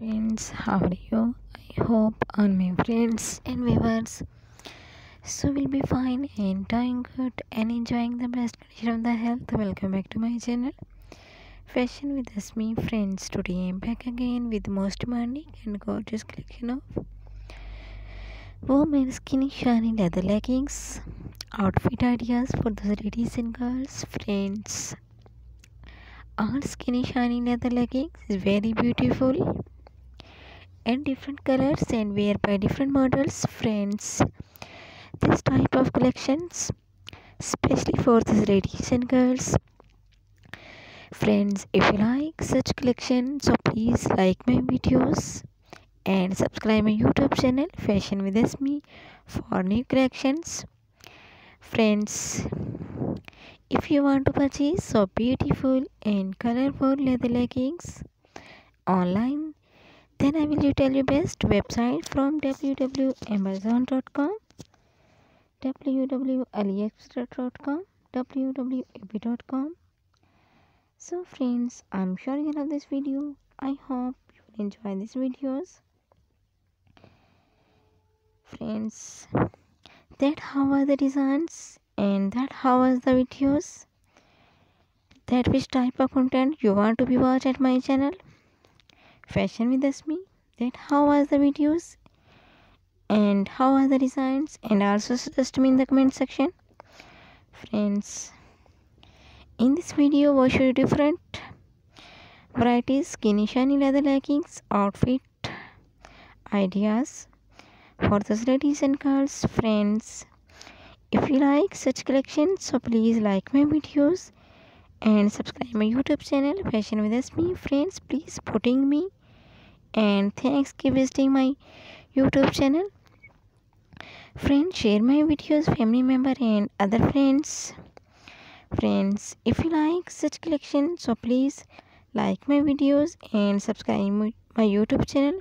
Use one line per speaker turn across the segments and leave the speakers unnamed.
friends. How are you? I hope all my friends and viewers. So we'll be fine and doing good and enjoying the best condition of the health. Welcome back to my channel. Fashion with Asmi friends. Today i'm back again with most demanding and gorgeous collection of women's skinny shiny leather leggings outfit ideas for the ladies and girls friends. All skinny shiny leather leggings is very beautiful and different colors and wear by different models friends. This type of collections especially for the ladies and girls. Friends if you like such collections so please like my videos and subscribe my youtube channel fashion with Asmi for new collections. Friends if you want to purchase so beautiful and colorful leather leggings online then I will tell you best website from www.amazon.com, www.aliexpress.com, www.ab.com. So friends, I'm sure you love this video. I hope you will enjoy these videos. Friends, that how are the designs and that how are the videos that which type of content you want to be watch at my channel fashion with Asmi that how was the videos? And how are the designs? And also suggest me in the comment section. Friends in this video we'll show different varieties skinny shiny leather leggings outfit ideas for those ladies and girls. Friends if you like such collections so please like my videos and subscribe my youtube channel fashion with Asmi friends please supporting me and thanks keep visiting my youtube channel. Friends share my videos family member and other friends. Friends if you like such collection so please like my videos and subscribe my youtube channel.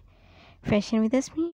Fashion with Asmi